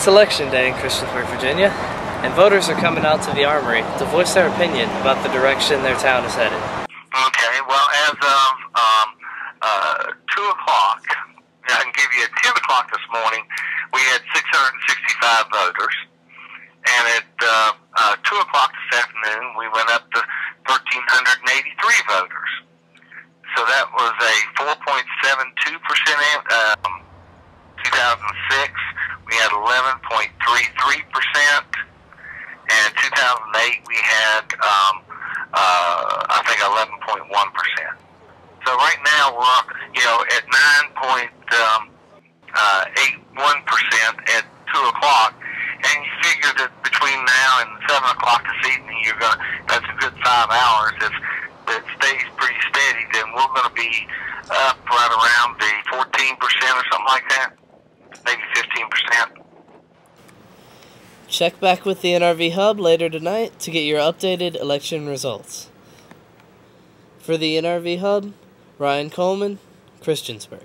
It's election day in Christiansburg, Virginia, and voters are coming out to the armory to voice their opinion about the direction their town is headed. Okay, well, as of um, uh, 2 o'clock, I can give you at 10 o'clock this morning, we had 665 voters. And at uh, uh, 2 o'clock this afternoon, we went up to 1,383 voters. So that was a 4.72% um, 2006, we had 11.33%. And 2008, we had, um, uh, I think, 11.1%. So right now, we're, you know, at 9.81% um, uh, at 2 o'clock. And you figure that between now and 7 o'clock this evening, you're to, that's a good five hours. If it stays pretty steady, then we're going to be up right around the 14% or something like that Check back with the NRV Hub later tonight to get your updated election results. For the NRV Hub, Ryan Coleman, Christiansburg.